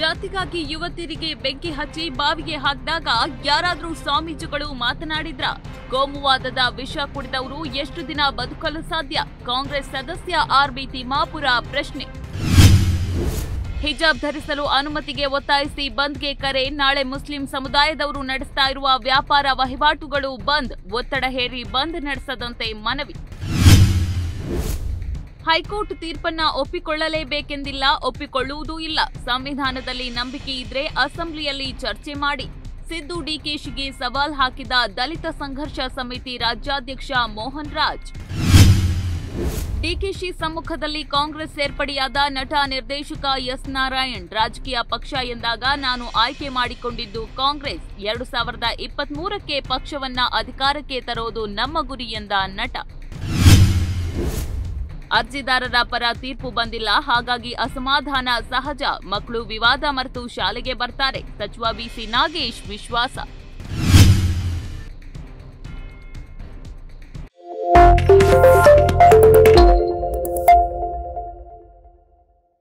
ಜಾತಿಗಾಗಿ ಯುವತಿಯರಿಗೆ ಬೆಂಕಿ ಹಚ್ಚಿ ಬಾವಿಗೆ ಹಾಕಿದಾಗ ಯಾರಾದರೂ ಸ್ವಾಮೀಜಿಗಳು ಮಾತನಾಡಿದ್ರ. ಕೋಮುವಾದದ ವಿಷ ಕುಡಿದವರು ಎಷ್ಟು ದಿನ ಬದುಕಲು ಸಾಧ್ಯ? ಕಾಂಗ್ರೆಸ್ ಸದಸ್ಯ ಆರ್ ಬಿ ತಿಮ್ಮಾಪುರ ಪ್ರಶ್ನೆ. ಹಿಜಾಬ್ ಧರಿಸಲು ಅನುಮತಿಗೆ ಒತ್ತಾಯಿಸಿ ಬಂದ್ಗೆ ಕರೆ, ನಾಳೆ ಮುಸ್ಲಿಂ ಸಮುದಾಯದವರು ನಡೆಸ್ತಾ ಇರುವ ವ್ಯಾಪಾರ ವಹಿವಾಟುಗಳು ಬಂದ್, ಒತ್ತಡ ಹೇರಿ ಬಂದ್ ನಡೆಸದಂತೆ ಮನವಿ. ಹೈಕೋರ್ಟ್ ತೀರ್ಪನ್ನ ಒಪ್ಪಿಕೊಳ್ಳಲೇಬೇಕೆಂದಿಲ್ಲ, ಒಪ್ಪಿಕೊಳ್ಳುವುದೂ ಇಲ್ಲ. ಸಂವಿಧಾನದಲ್ಲಿ ನಂಬಿಕೆ ಇದ್ರೆ ಅಸೆಂಬ್ಲಿಯಲ್ಲಿ ಚರ್ಚೆ ಮಾಡಿ. ಸಿದ್ದು ಡಿಕೆಶಿಗೆ ಸವಾಲ್ ಹಾಕಿದ ದಲಿತ ಸಂಘರ್ಷ ಸಮಿತಿ ರಾಜ್ಯಾಧ್ಯಕ್ಷ ಮೋಹನ್ ರಾಜ್. ಡಿಕೆಶಿ ಸಮ್ಮುಖದಲ್ಲಿ ಕಾಂಗ್ರೆಸ್ ಸೇರ್ಪಡೆಯಾದ ನಟ ನಿರ್ದೇಶಕ ಎಸ್ ನಾರಾಯಣ್ ರಾಜಕೀಯ ಪಕ್ಷ ಎಂದಾಗ ನಾನು ಆಯ್ಕೆ ಮಾಡಿಕೊಂಡಿದ್ದು ಕಾಂಗ್ರೆಸ್. ಎರಡು ಸಾವಿರದ ಇಪ್ಪತ್ಮೂರಕ್ಕೆ ಪಕ್ಷವನ್ನ ಅಧಿಕಾರಕ್ಕೆ ತರೋದು ನಮ್ಮ ಗುರಿ ಎಂದ ನಟ. ಅರ್ಜಿದಾರರ ಪರ ತೀರ್ಪು ಬಂದಿಲ್ಲ. ಹಾಗಾಗಿ ಅಸಮಾಧಾನ, ಸಹಜ. ಮಕ್ಕಳು ವಿವಾದ ಮರೆತು ಶಾಲೆಗೆ ಬರ್ತಾರೆ. ಸಚಿವ ಬಿಸಿ ನಾಗೇಶ್ ವಿಶ್ವಾಸ.